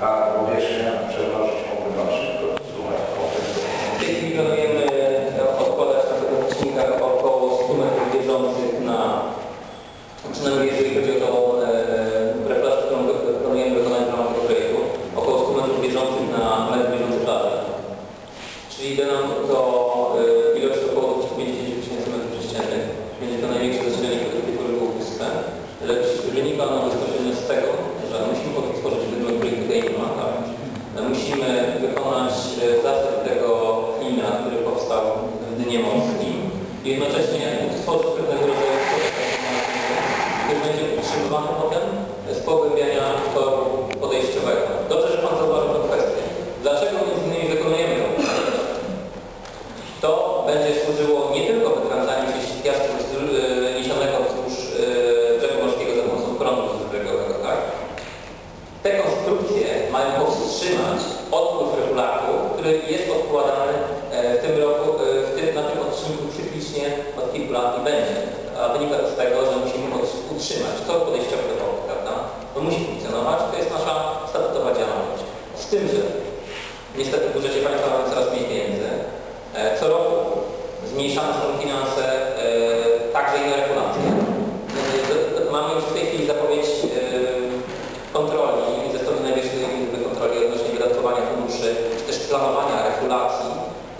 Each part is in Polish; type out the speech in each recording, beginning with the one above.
a,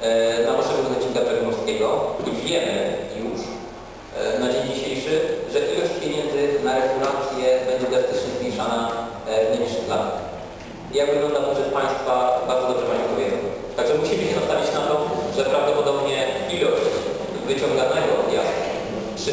E, na potrzeby odcinka Czerwomorskiego wiemy już e, na dzień dzisiejszy, że ilość pieniędzy na restaurację będzie drastycznie zmniejszana e, w najbliższych latach. Jak wygląda budżet państwa, bardzo dobrze Państwo wiedzą. Także musimy się nastawić na to, że prawdopodobnie ilość wyciąganego odjazdu przy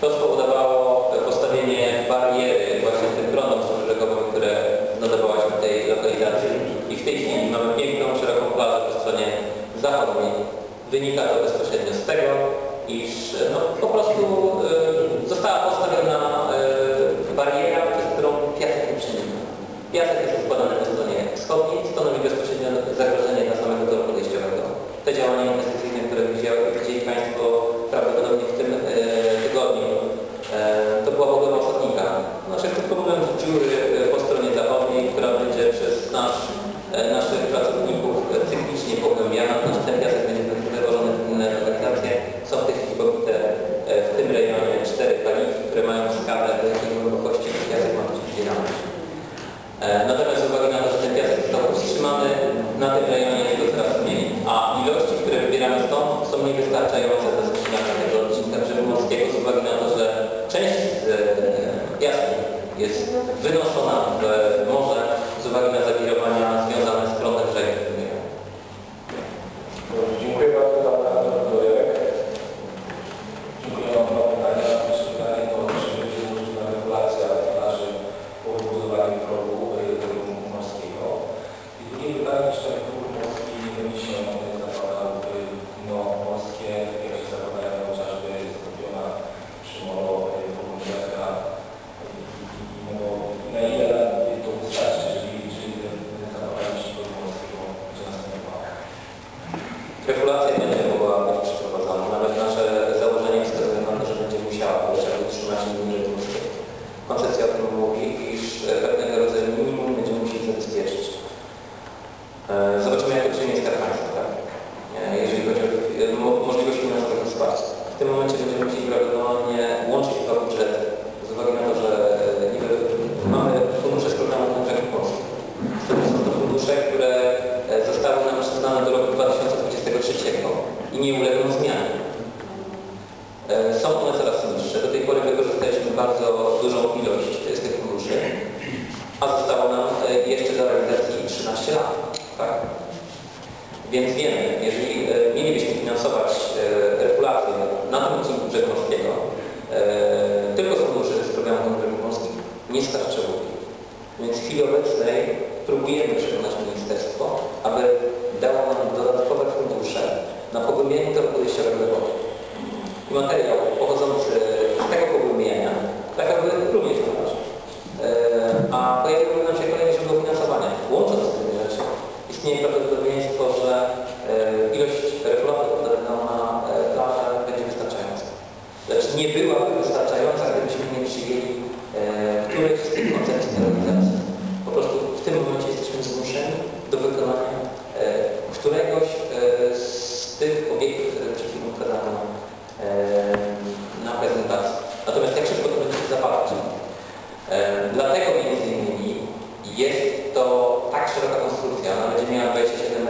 To Regulacja będzie szeroka konstrukcja. Ona będzie miała 27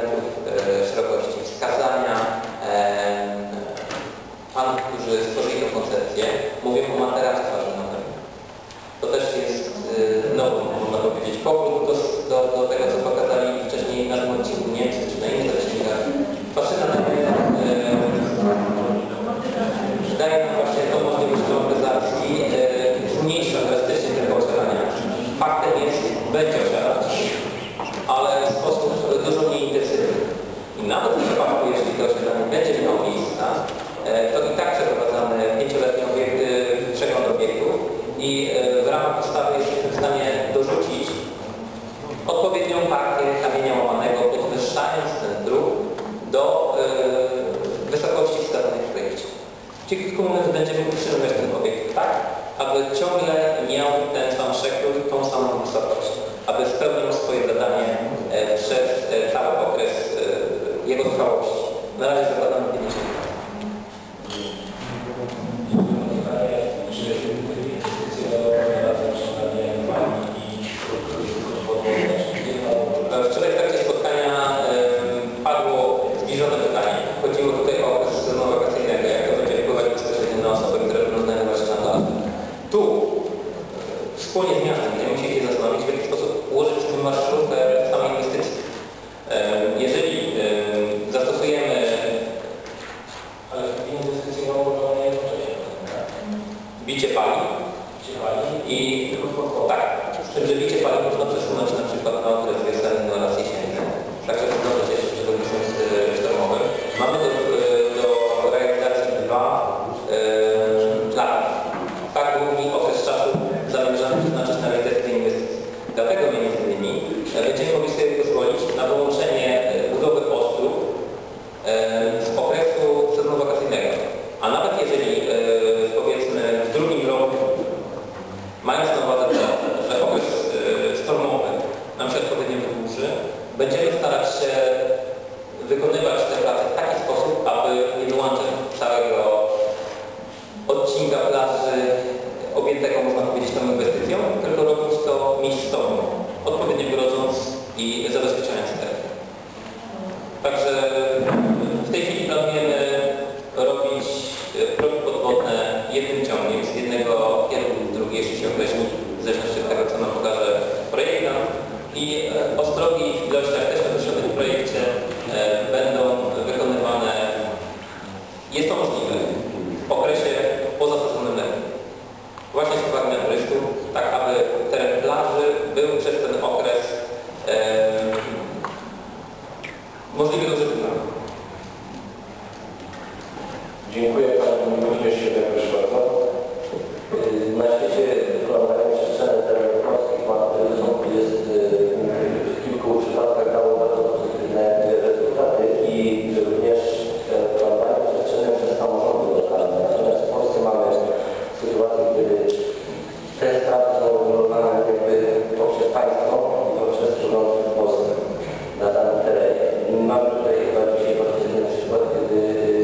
Doamne, prea, Evanghelie, Martinez, Martinez,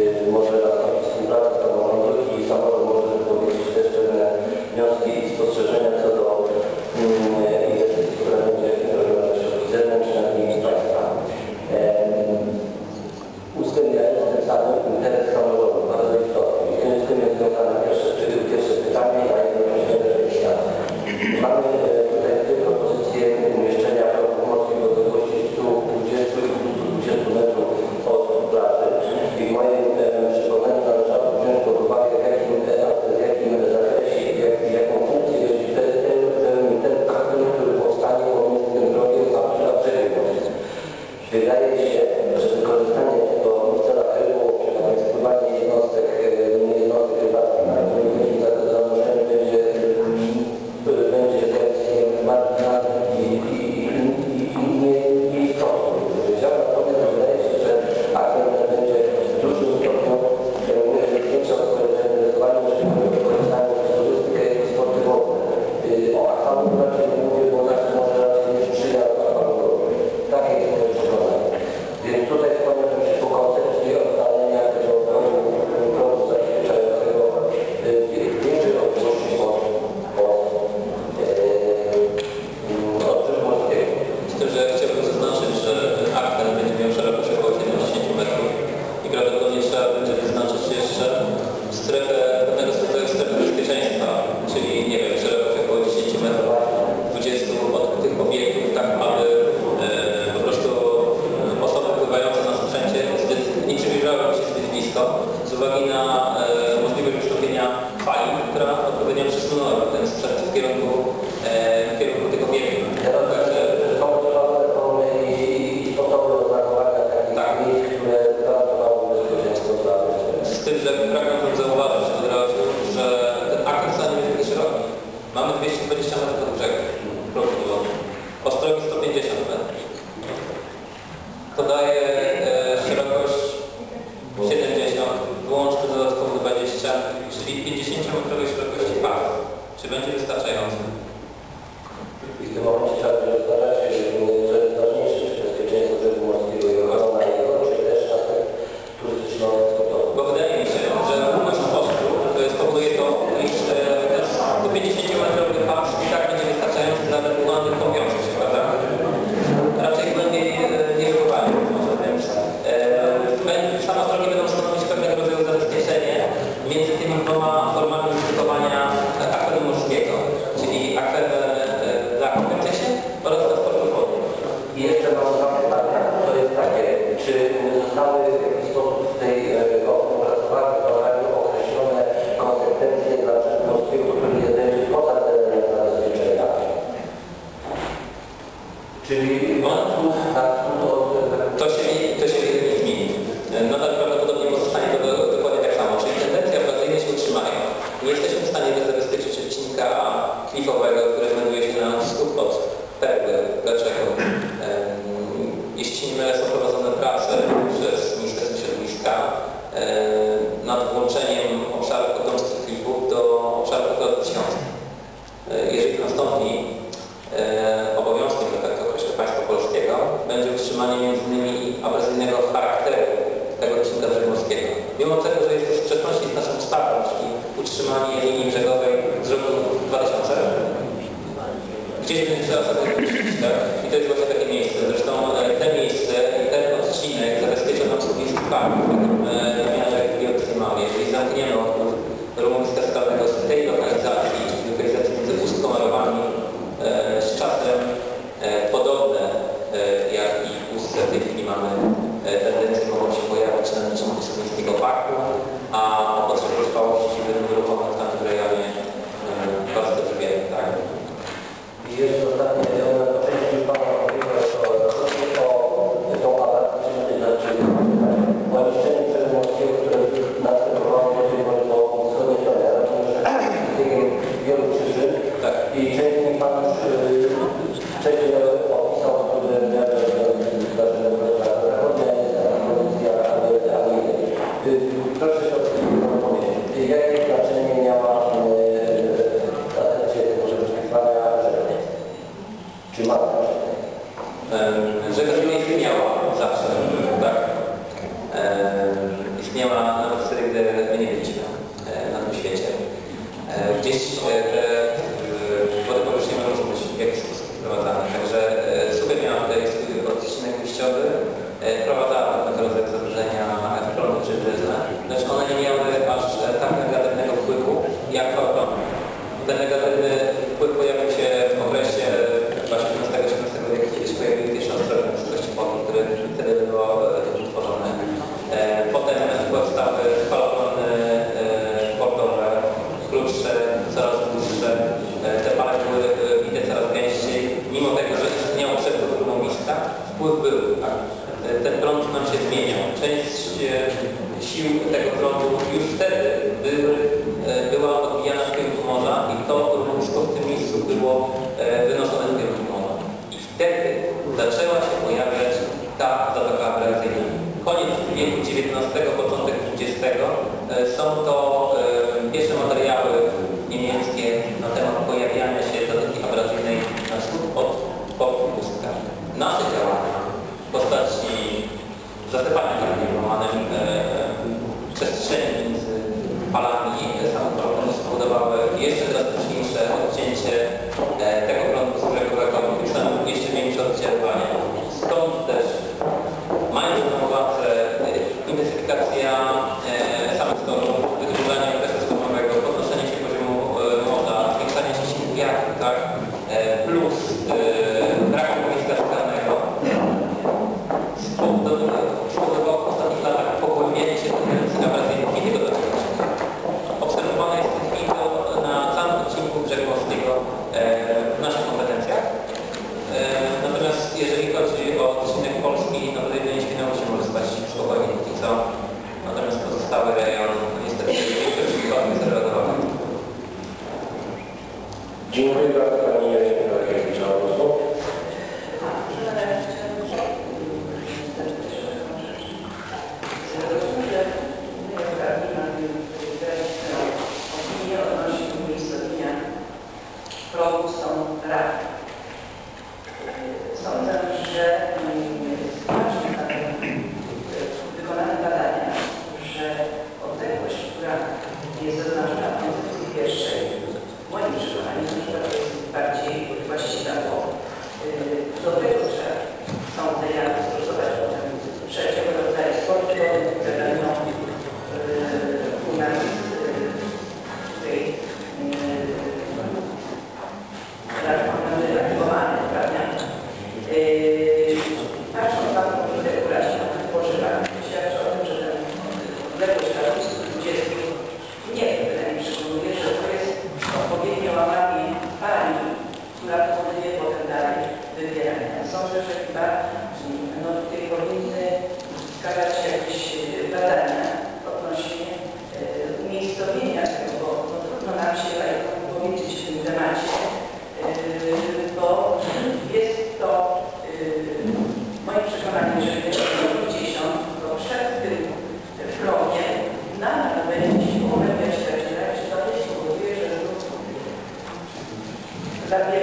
está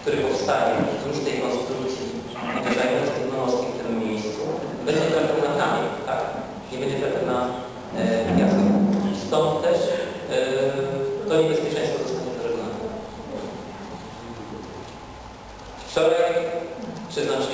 który powstanie z różnej konstrukcji, uderzających wnążki w tym miejscu, będzie trafił na kamień, tak? Nie będzie trafił na e, piasek. Stąd też e, to niebezpieczeństwo zostanie wyrównane. Wczoraj, czy znaczy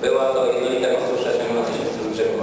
Była to jednolita konstrukcja się w stylu brzegu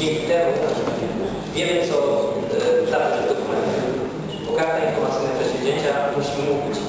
Dzięki temu wiemy, co zawsze w dokumentach. Bo karta informacyjna przedsięwzięcia musi mówić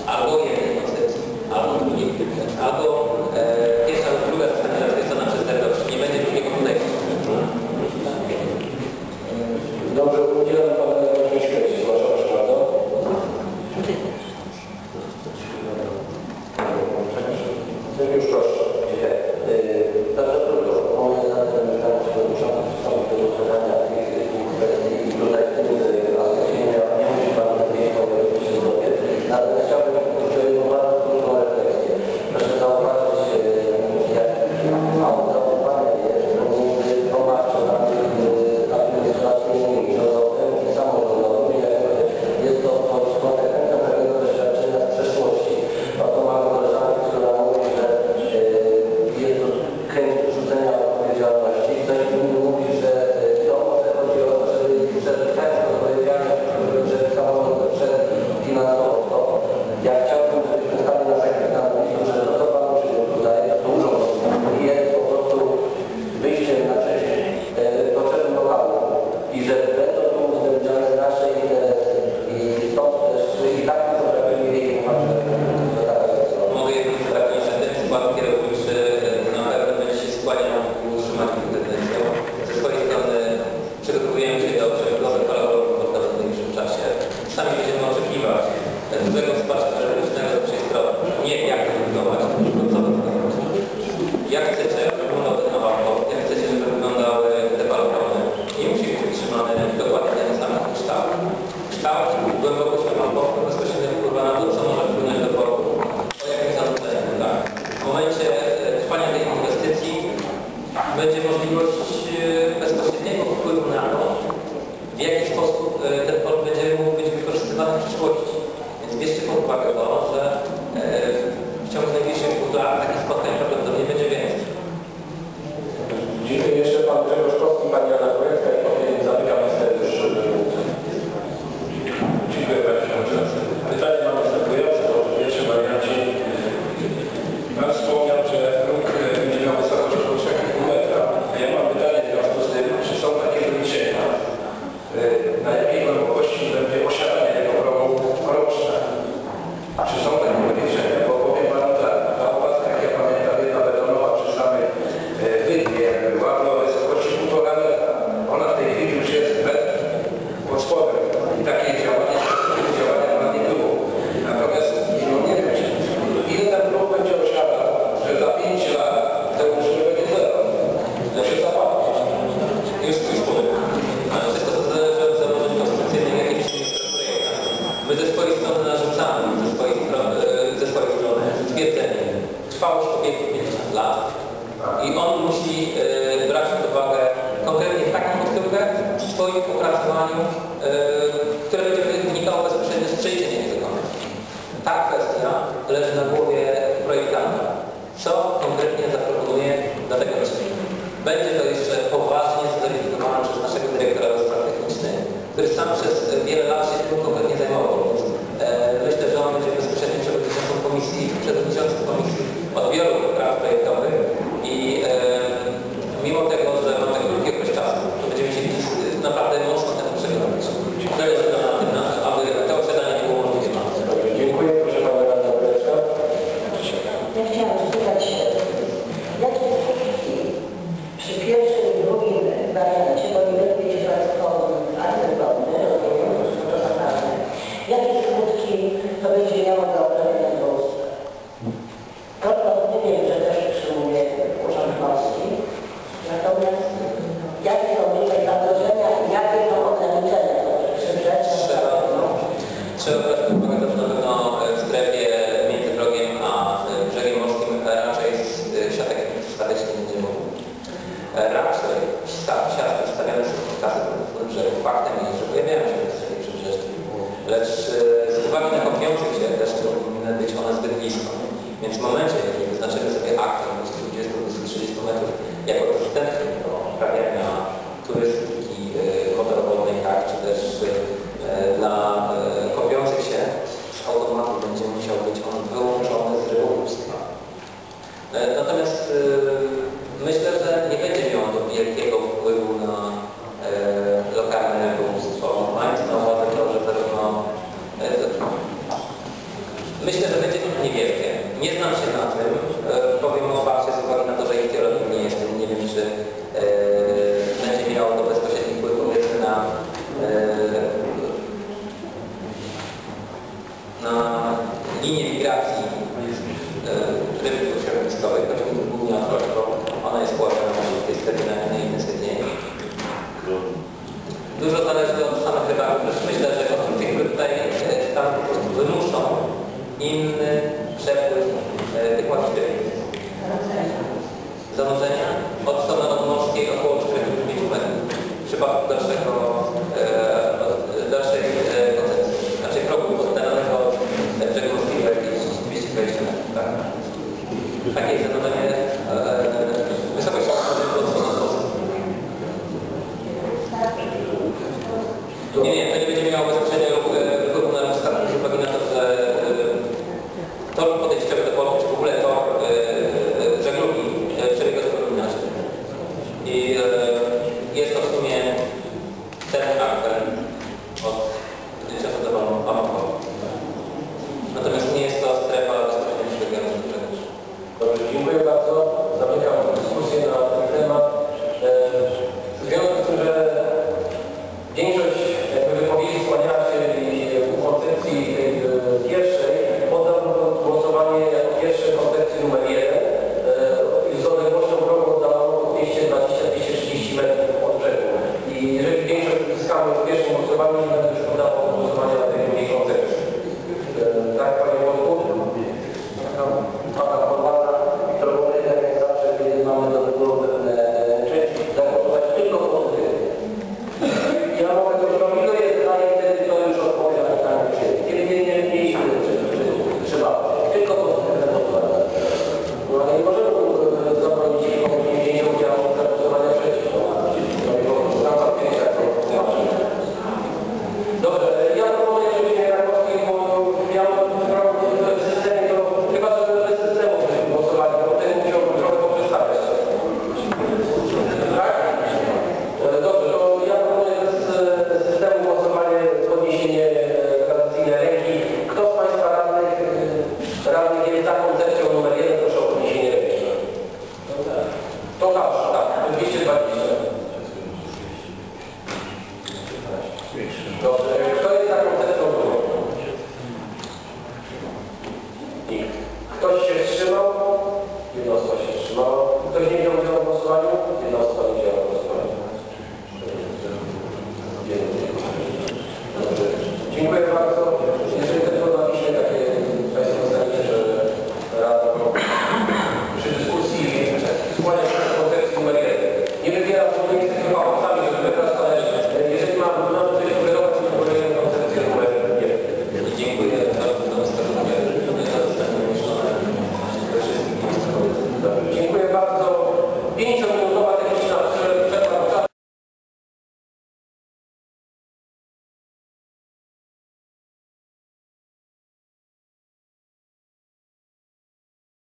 Będzie to